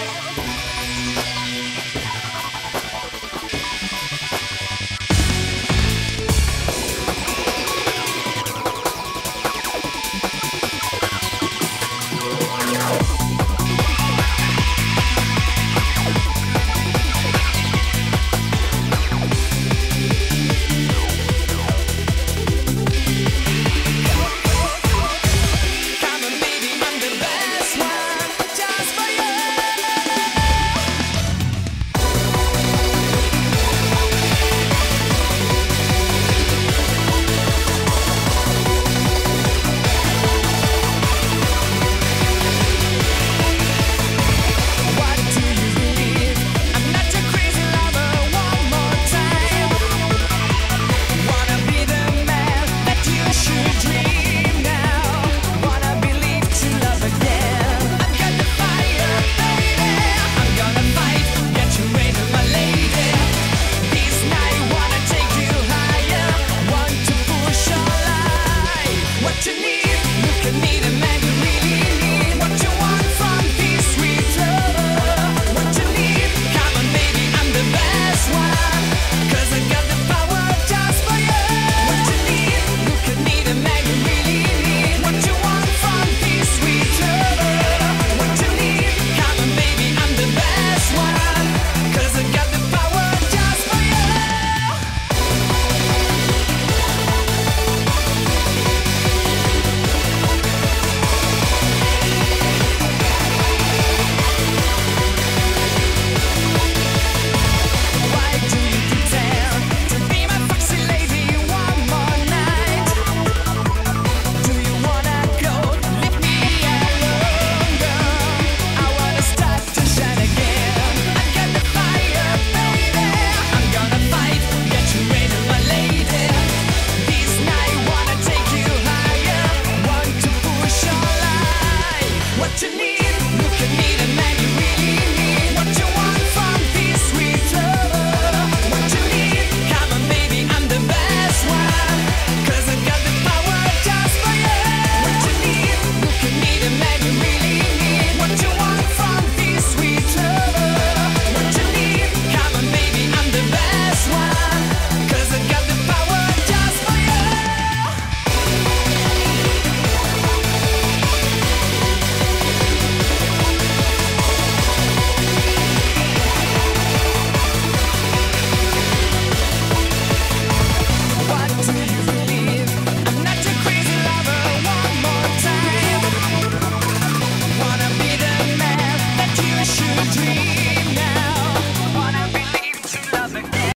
Oh,